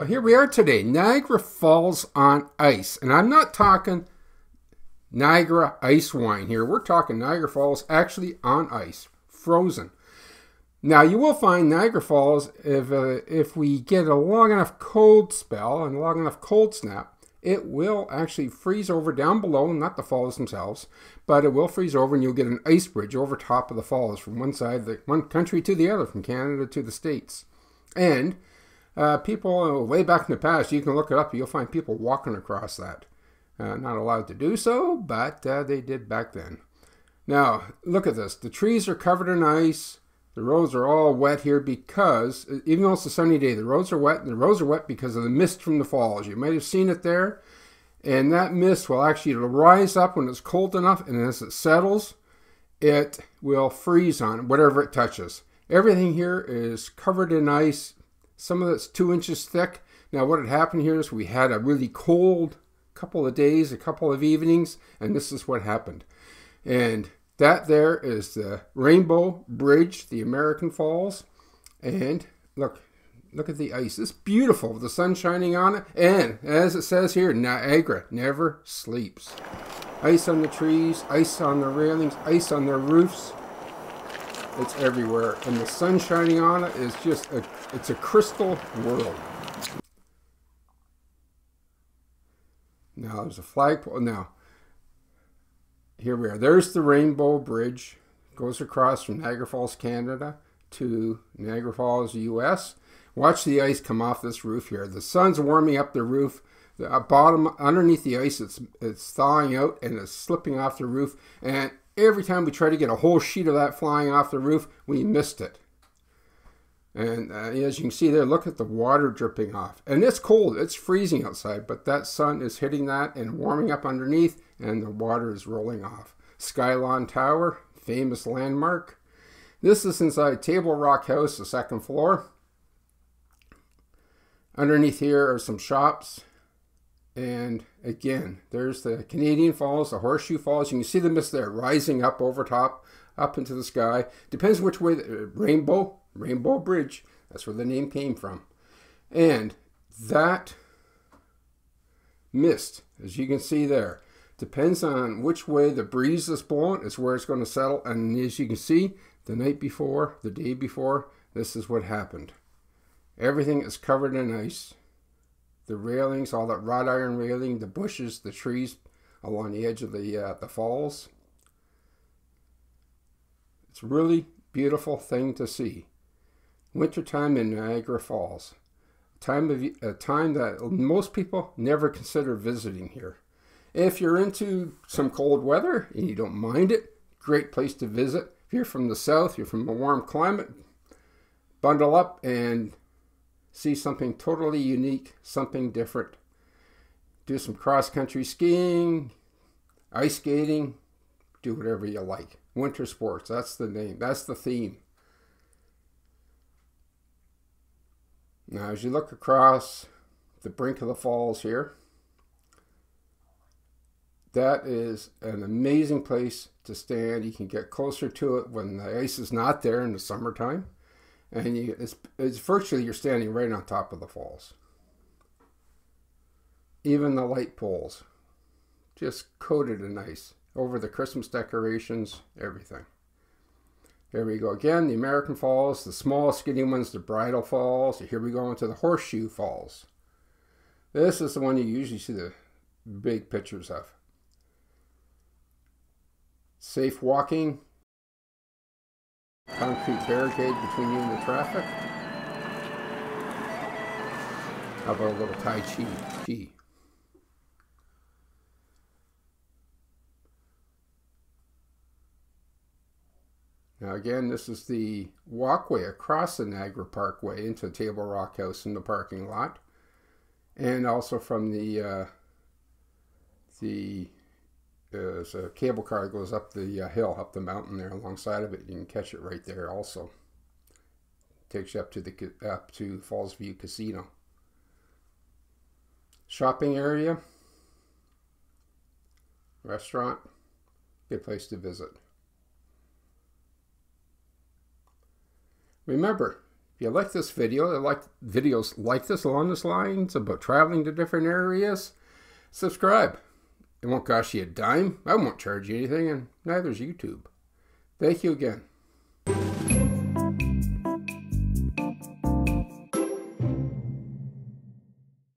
Well, here we are today, Niagara Falls on ice. And I'm not talking Niagara ice wine here. We're talking Niagara Falls actually on ice, frozen. Now, you will find Niagara Falls, if, uh, if we get a long enough cold spell and a long enough cold snap, it will actually freeze over down below, not the falls themselves, but it will freeze over and you'll get an ice bridge over top of the falls from one side, the one country to the other, from Canada to the States. And uh, people, uh, way back in the past, you can look it up, you'll find people walking across that. Uh, not allowed to do so, but uh, they did back then. Now, look at this. The trees are covered in ice. The roads are all wet here because, even though it's a sunny day, the roads are wet. And the roads are wet because of the mist from the falls. You might have seen it there. And that mist will actually rise up when it's cold enough. And as it settles, it will freeze on whatever it touches. Everything here is covered in ice. Some of it's two inches thick. Now, what had happened here is we had a really cold couple of days, a couple of evenings, and this is what happened. And that there is the Rainbow Bridge, the American Falls. And look, look at the ice. It's beautiful. The sun shining on it. And as it says here, Niagara never sleeps. Ice on the trees, ice on the railings, ice on their roofs. It's everywhere. And the sun shining on it is just, a, it's a crystal world. Now there's a flagpole. Now, here we are. There's the Rainbow Bridge. Goes across from Niagara Falls, Canada to Niagara Falls, U.S. Watch the ice come off this roof here. The sun's warming up the roof. The bottom, underneath the ice, it's, it's thawing out and it's slipping off the roof. And every time we try to get a whole sheet of that flying off the roof, we missed it. And uh, as you can see there, look at the water dripping off. And it's cold, it's freezing outside, but that sun is hitting that and warming up underneath, and the water is rolling off. Skylon Tower, famous landmark. This is inside Table Rock House, the second floor. Underneath here are some shops. And again, there's the Canadian Falls, the Horseshoe Falls. You can see the mist there rising up over top, up into the sky. Depends which way, the, uh, rainbow, Rainbow Bridge. That's where the name came from. And that mist, as you can see there, depends on which way the breeze is blowing, is where it's going to settle. And as you can see, the night before, the day before, this is what happened. Everything is covered in ice. The railings, all that wrought iron railing, the bushes, the trees along the edge of the, uh, the falls. It's a really beautiful thing to see. Wintertime in Niagara Falls. Time of a time that most people never consider visiting here. If you're into some cold weather and you don't mind it, great place to visit. If you're from the south, you're from a warm climate, bundle up and see something totally unique, something different. Do some cross country skiing, ice skating, do whatever you like. Winter sports, that's the name, that's the theme. Now, as you look across the brink of the falls here, that is an amazing place to stand. You can get closer to it when the ice is not there in the summertime. And you, it's, it's virtually you're standing right on top of the falls. Even the light poles, just coated in ice over the Christmas decorations, everything. Here we go again, the American Falls, the small skinny ones, the Bridal Falls. Here we go into the Horseshoe Falls. This is the one you usually see the big pictures of. Safe walking. Concrete barricade between you and the traffic. How about a little Tai Chi? Now again, this is the walkway across the Niagara Parkway into Table Rock House in the parking lot. And also from the, uh, the there's a cable car that goes up the uh, hill, up the mountain there alongside of it. You can catch it right there also. Takes you up to the up to Falls View Casino. Shopping area, restaurant, good place to visit. Remember, If you like this video, like videos like this along this lines about traveling to different areas, subscribe. It won't cost you a dime. I won't charge you anything, and neither's YouTube. Thank you again.